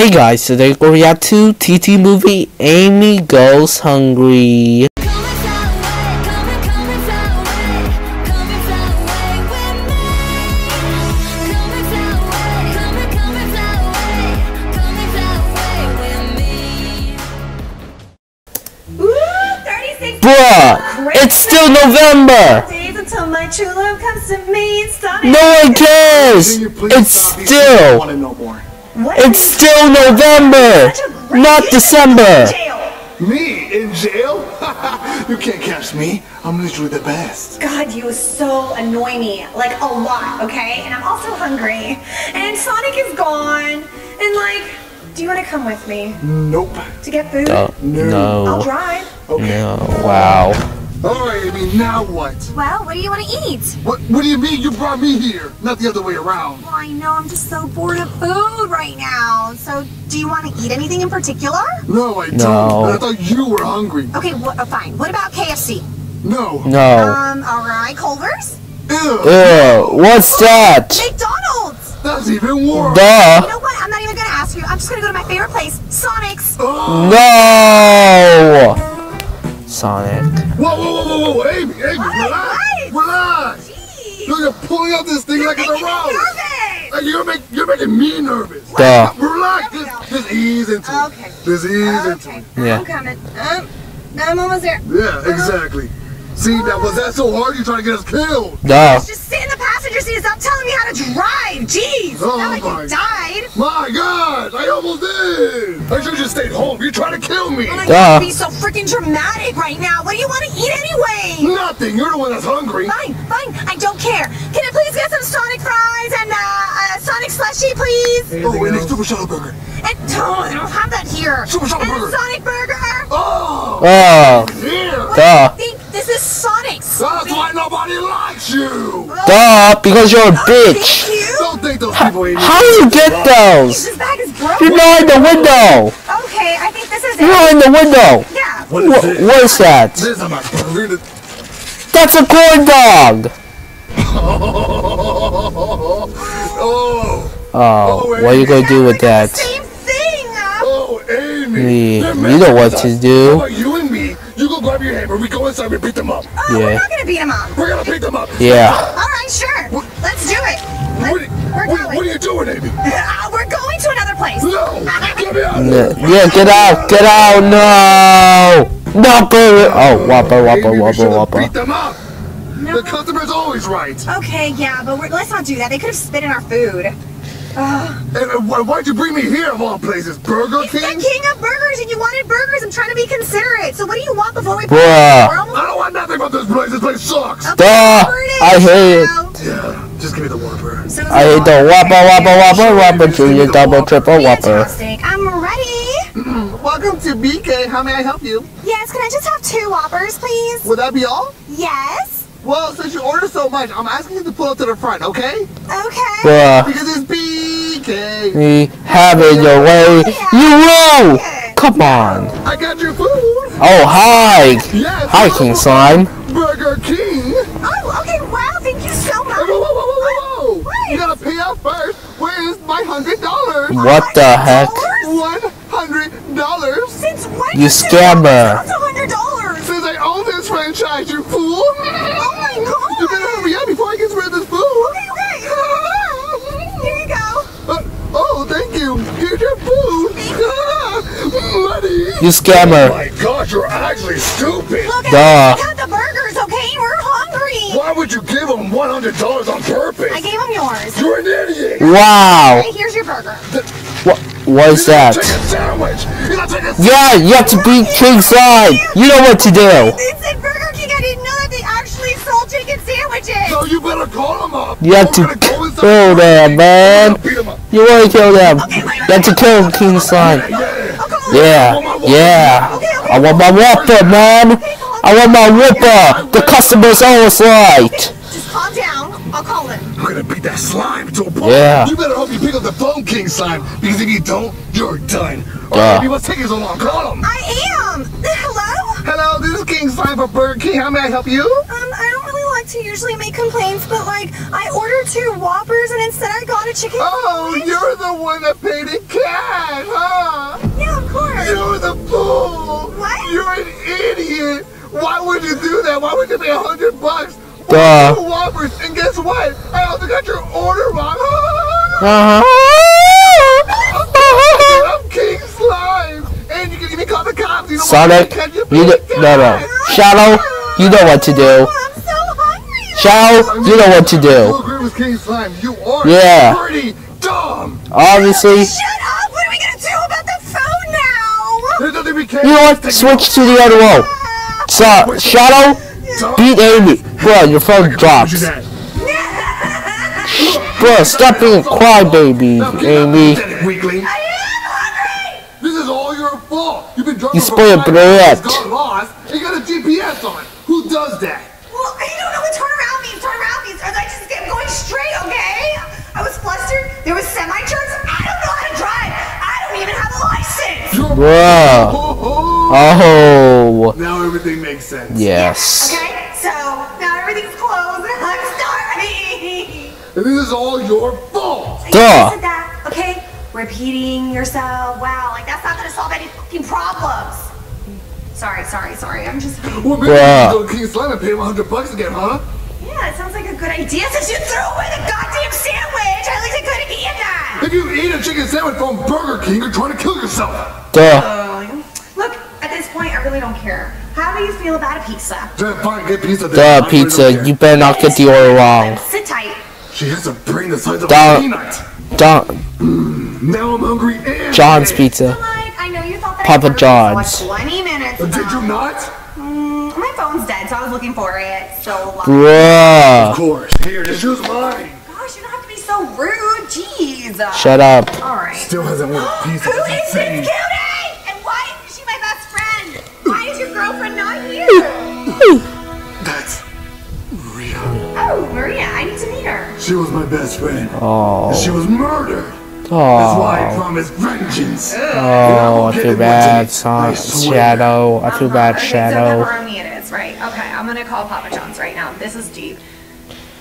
Hey guys, today we're react to TT movie Amy Goes Hungry. Coming that way, coming, coming that way, coming that way with me. Coming that way, coming, coming that way, coming that way with me. Woo! 36 Bruh, it's still November! until my true love comes to me. No one cares! Can you please It's stop these things? Still, want to know more. What it's still November! such a great Not? December! Jail. Me in jail? you can't catch me. I'm literally the best. God, you so annoy me. Like a lot, okay? And I'm also hungry. And Sonic is gone. And like, do you want to come with me Nope. to get food? Uh, No. I'll no. drive. No, wow. All right, Amy. Now what? Well, what do you want to eat? What? What do you mean you brought me here? Not the other way around. Well, I know I'm just so bored of food right now. So, do you want to eat anything in particular? No, I don't. But I thought you were hungry. Okay, wh- uh, fine. What about KFC? No. No. Um, all right, Culver's, Ew. Ew, what's that? McDonald's. That's even worse. Duh. You know what? I'm not even gonna ask you. I'm just gonna go to my favorite place, Sonic's. Oh. No! You're pulling out this thing like it's making a me rope. nervous. Like, you're, make, you're making me nervous. Duh. Relax. There Just, just ease into it. Okay. Just ease into Okay, it. Yeah. I'm coming. Um, I'm almost there. Yeah, exactly. See, now was that so hard? You're trying to get us killed. Duh. Just sit in the passenger seat and stop telling me how to drive. Jeez. Oh not like my- you died. My God, I almost did. I should have just stayed home. You're trying to kill me. Oh my Duh. God, be so freaking dramatic right now. What do you want to eat anyway? Nothing. You're the one that's hungry. Fine, fine. I don't care. Can I please get some Sonic fries and uh, uh Sonic slushy, please? Oh, and a super shuttle burger. And oh, I don't have that here. Super Sonic and burger. a Sonic burger. Oh, Oh, yeah. I duh. think this is Sonic's. That's why nobody likes you. Duh, because you're a Thank bitch. You. Don't think those people ain't. How do you get those? This bag is broken. You're not in the window. Okay, I think this is You're it. in the window. Yeah. What Wha is it? what is that? This is my. That's a corn dog. Oh, Oh, what are you gonna do with that? Same thing. Uh, oh, Amy. Me- They're you know what to do. How about you and me? You go grab your hammer. We go inside. We beat them up. oh, we're not gonna beat them up. We're gonna beat them up. Yeah. All right, sure. Let's do it. Let- What, we're what, going. what are you doing, Amy? Uh, we're going to another place. No, get me out. of here. Yeah, get out, get out, no! No, burger! Oh, Whopper, Whopper, Amy, we Whopper, Whopper. Beat them up. The customer's always right. Okay, yeah, but we're, let's not do that. They could have spit in our food. And, and why, why'd you bring me here of all places? Burger King? It's the King? king of burgers, and you wanted burgers. I'm trying to be considerate. So what do you want before we? Bruh. I don't want nothing about this place. This place sucks. Okay, Duh. whatever it is, I hate it. Yeah, just give me the Whopper. So I hate the Whopper, Whopper, Whopper, Whopper, Junior, Double, Triple, Whopper. Fantastic. I'm ready. Welcome to BK. How may I help you? Yes, can I just have two Whoppers, please? Would that be all? Yes. Well, since you order so much, I'm asking you to pull up to the front, okay? Okay. Bruh, Because it's BK. me have it your way. You will! Come on. I got your food. Oh, hi! Yes. Hi, King Slime. Burger King. Oh, okay. Wow. Thank you so much. Whoa, whoa, whoa, whoa, whoa, whoa. What? You gotta pay out first. Where's my hundred dollars? What the heck? One hundred dollars. Since when? You scammer. That's a hundred dollars. Since I own this franchise, you fool. Oh my god. You better hurry up before I get rid of this food. Okay, okay. Here you go. Uh, oh, thank you. Here's your food. Money. You scammer. Oh my gosh, you're actually stupid. Look Duh. We got the burgers, okay? We're hungry. Why would you give him one hundred dollars on purpose? I gave him yours. You're an idiot. Wow. Hey, here's your burger. What, what is that? Sandwich. You got chicken Yeah, you have to beat King Slime. You know what to do. They said Burger King. I didn't know that they actually sold chicken sandwiches. So you better call him up. You have to gonna go inside kill the them, man. Beat him up. You want to kill them. You have to kill King Slime. Oh, yeah. Yeah, yeah. I want my Whopper, man. I want my Whopper. The customer's always right. Just calm down. I'll call him. I'm gonna beat that slime yeah. You better hope you pick up the Phone King Slime, because if you don't, you're done. Or uh. maybe what's taking so long? Call him. I am. Hello? Hello, this is King Slime for Burger King. How may I help you? Um, I don't really like to usually make complaints, but like, I ordered two Whoppers and instead I got a chicken. Oh, sandwich. you're the one that paid in cash, huh? Yeah, of course. You're the fool. What? You're an idiot. Why would you do that? Why would you pay a hundred bucks? Duh. Two Whoppers, and guess what? Also got your order wrong. Uh-huh. I'm King Slime, and you can even call the cops. You know Sonic, you know, no, no. Shadow, you know what to do. I'm so hungry. Shadow, you know what to do. agree with King Slime? You are Yeah. pretty dumb. Obviously, Shut up! What are we gonna do about the phone now? There's nothing we can. you know what? Switch to the other one. So, Shadow, beat Amy. Bro, your phone drops. Bro, stop being a crybaby, Amy. This is all your fault. You've been drunk You for spoiled five Brett. minutes, got lost, you got a GPS on. Who does that? Well, I don't know what turn around means. Turn around means. I just kept going straight, okay? I was flustered. There was semi trucks. I don't know how to drive. I don't even have a license. You're Bro. Oh, Oh, Now everything makes sense. yes. Okay, so now everything's closed I'm starving. And this is all your fault. You Duh. said that, okay? Repeating yourself. Wow, like that's not gonna solve any fucking problems. Sorry, sorry, sorry. I'm just. Well, maybe Bruh. you go to King Slime and pay him a hundred bucks again, huh? Yeah, it sounds like a good idea since you threw away the goddamn sandwich. At least I could have eaten that. If you eat a chicken sandwich from Burger King, you're trying to kill yourself. Duh. Oh, look, at this point, I really don't care. How do you feel about a pizza? Then fine, get pizza. Duh, pizza. You better not get the order wrong. Sit tight. She has a brain the size of Duh. a peanut. John, Now I'm hungry and John's. Pizza. Mike, I know you thought that Papa John's. for like 20 minutes. Did you not? Mm, my phone's dead, so I was looking for it. So, uh, Bruh. Of course. Here, just use mine. gosh, you don't have to be so rude. Jeez. Shut up. All right. Still hasn't ordered pizza. Who That's is this cutie? And why isn't she my best friend? Why is your girlfriend not here? That's Rhea. Oh, Maria, She was my best friend. Oh. She was murdered. Oh. That's why I Oh. promised vengeance. Oh, I feel bad, son. Shadow. I feel bad, okay, Shadow. So pepperoni it is, right? Okay, I'm gonna call Papa John's right now. This is deep.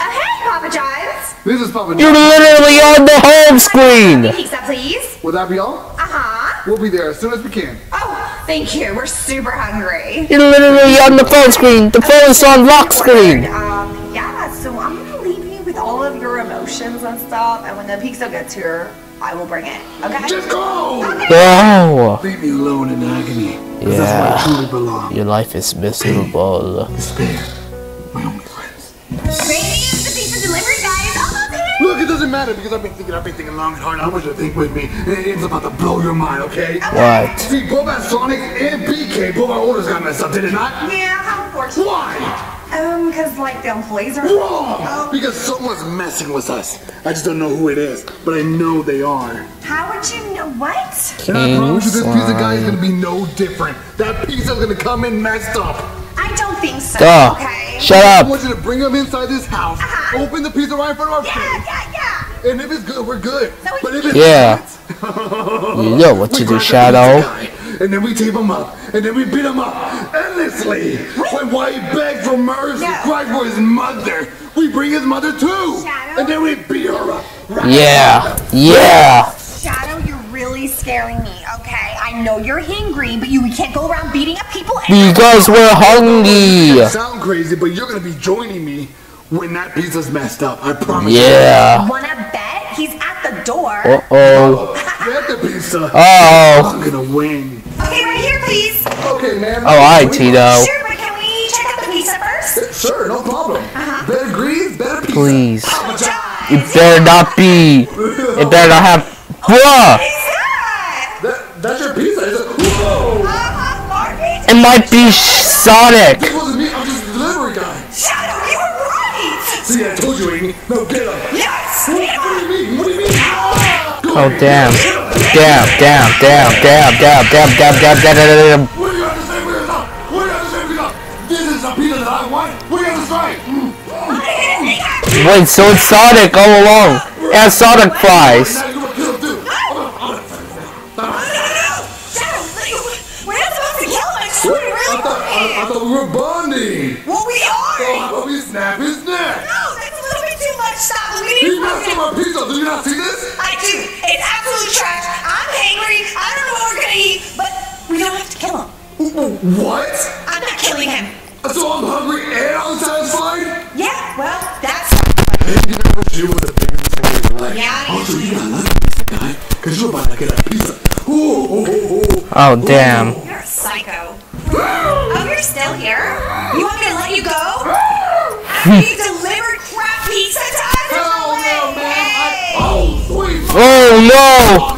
Uh, hey, Papa John's. This is Papa John's. You're literally on the home screen. Pizza, please. Will that be all? Uh huh. We'll be there as soon as we can. Oh, thank you. We're super hungry. You're literally on the phone screen. The phone is on lock screen. Um, yeah. So I'm of your emotions and stuff, and when the pizza gets here, I will bring it. Okay. Just go! No. Leave me alone in agony. 'cause Yeah. That's where I truly belong. Your life is miserable. Despair. My only friends. Ready is the pizza delivery, guys. Almost here. Look, it doesn't matter because I've been thinking, I've been thinking long and hard. I want you to think with me. It's about to blow your mind, okay? What? See, both at Sonic and BK, both our orders got messed up, did it not? Yeah. How unfortunate. Why? Um, cause like the employees are. Wrong! Because someone's messing with us. I just don't know who it is, but I know they are. How would you know what? And I promise you, this King pizza guy is gonna be no different. That pizza's gonna come in messed up. I don't think so. Duh. Okay. Shut I up. want you to bring him inside this house, Uh-huh. open the pizza right in front of our Yeah, face, yeah, yeah. and if it's good, we're good. So But if it's Yeah. not, You know what we to do, grab the Shadow. Pizza guy, and then we tape him up, and then we beat him up endlessly. When while he begged for mercy, No. cried for his mother, we bring his mother too, Shadow? and then we beat her up. Right Yeah. Yeah. Shadow, you're really scaring me. Okay, I know you're hungry, but you we can't go around beating up people. Because we're hungry. You sound crazy, but you're gonna be joining me when that pizza's messed up. I promise. you. Yeah. wanna bet he's at the door? Uh oh. Get the pizza. Oh. I'm gonna win. Okay, right here, please. Okay, man. Oh, alright, Tito. Sure, but can we check out the pizza first? Sure, no problem. Better grease, better pizza. Please. Papa John. It better not be. It better not have. Bruh. What is that? That, that's your pizza. It's a, whoa! Uh, more pizza. It might be Sonic. This wasn't me. I'm just a delivery guy. Shadow, you were right. See, I told you, Amy. No, get him. Yes. What do you mean? What do you mean? Oh damn. Damn. Damn. Damn. Damn. Damn. Damn. Damn. Damn. Damn. Damn. Damn. We got the same pizza. We got the same pizza. This is the pizza that I want. We got the. Mm. Wait, so it's Sonic all along. And Sonic to thought we were bonding. Well, we So are. how about we snap his neck? No, that's a little bit too much. Stop. We He need messed up to. my pizza. Do you not see this? I absolute trash. I'm hangry. I don't know what we're gonna eat, but we don't have to kill him. What? I'm not killing him. So I'm hungry and unsatisfied? Yeah, well, that's And you never do with the biggest thing in your life. Yeah, Also, you gotta love a pizza guy, cause you're about to get a pizza. Ooh, ooh, ooh, ooh. Oh damn. You're a psycho. Oh, you're still here? You want me to let you go? After you delivered criminal no!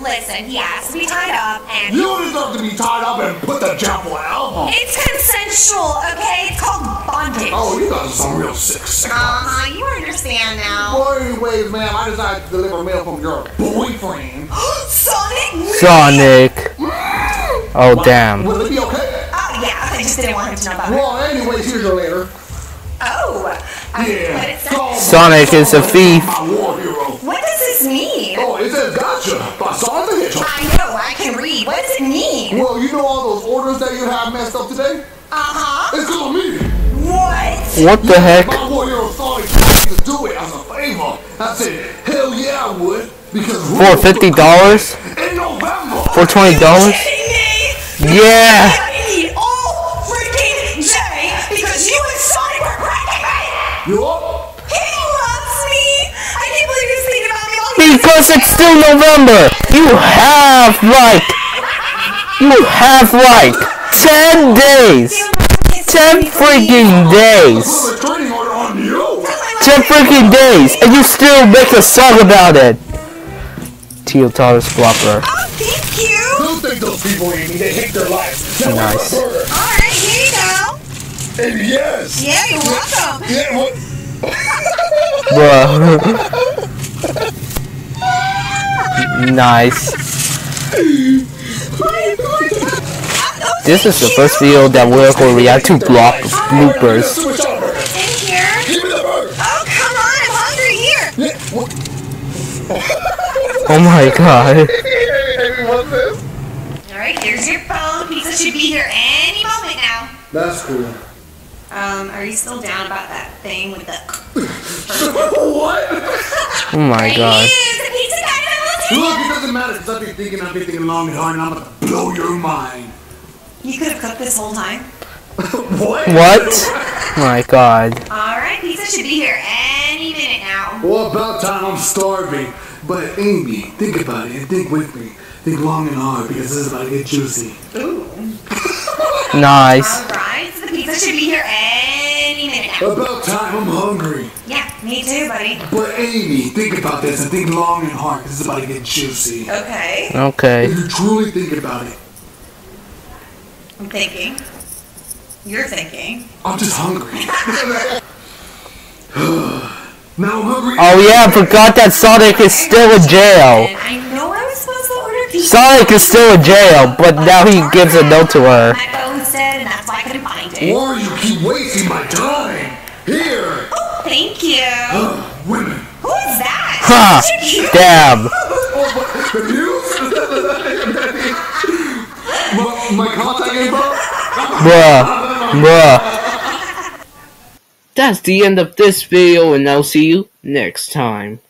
Listen, he has to be tied up, and You deserve to be tied up and put the jackal out. it's consensual, okay? It's called bondage. Oh, you guys are some real sick sick. Uh-huh, you understand now. Well, anyways, ma'am, I decided to deliver mail from your boyfriend. Sonic? Sonic. Oh damn. Will it be okay? Oh, yeah, I just didn't want him to know about it. Well, anyways, here's your letter. Oh, uh, but Yeah. it says, Call me Sonic is a thief. My war hero. what does this mean? Oh, it says gotcha by Sonic the Hedgehog. I know, I can read. What does it mean? Well, you know all those orders that you have messed up today? Uh-huh. It's on me. What? What the heck? My war hero Sonic to do it as a favor. I said, hell yeah, I would. Because For fifty dollars? in November. For twenty dollars? Kidding me? Yeah. Still November. You have like you have like ten days. Ten freaking days. Put a training order on you. Ten freaking days, and you still make a song about it. Teal Todd's Flopper. Oh, thank you! Don't think those people Amy, they hate their lives. Now Nice. where's my burger? Alright, here you go. And yes. Yeah, you're welcome. Yeah, what? Bruh. nice. This is the first video that we're going to react to block bloopers. Switch on burger. In here. Give me the burger. Oh, come on, I'm hungry. Here. Oh my god. Amy, what's this? Alright, here's your phone. Pizza should be here any moment now. That's cool. Um, are you still down about that thing with the... what? Oh my god. Look, it doesn't matter because I've been thinking, I've been thinking long and hard, and I'm about to blow your mind. You could have cooked this whole time. What? What? My god. Alright, pizza should be here any minute now. Well, about time I'm starving. But Amy, think about it and think with me. Think long and hard because this is about to get juicy. Ooh. Nice. Alright, so the pizza should be here any minute. About time I'm hungry. Yeah, me too, buddy. But Amy, think about this and think long and hard because this is about to get juicy. Okay, Okay. If you truly think about it, I'm thinking. You're thinking. I'm just hungry. now I'm hungry. Oh yeah, I forgot that Sonic is still in jail. And I know I was supposed to order pizza. Sonic is still in jail, but now he gives a note to her. My phone said, and that's why I couldn't find it. Or you keep wasting my time. Here. Oh, thank you. Uh, women. Who is that? Ha! Such a cute- Damn. My, my contact info? Bruh. Bruh. That's the end of this video, and I'll see you next time.